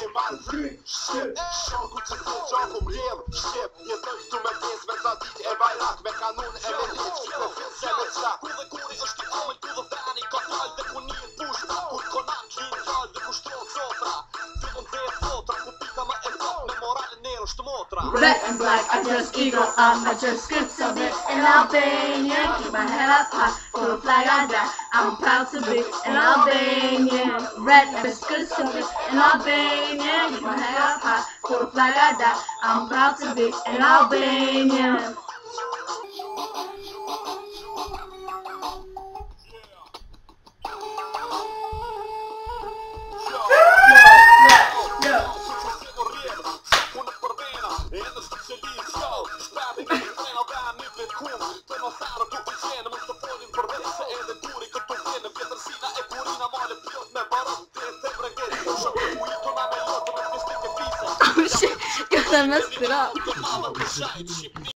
Shqip, shaku që të gjaku mbledh Shqip, jetoj këtu me pjesë me tradit e bajrak Me kanun shtë motra Red and black, I just giggle, I'm a just scripts of it. In Albania, keep my head up high, for the flag I die. I'm proud to be an Albanian. Red and scripts of it. In Albania, keep my head up high, for the flag I die. I'm proud to be an Albanian. Shit, jag är mest bra. Shqipni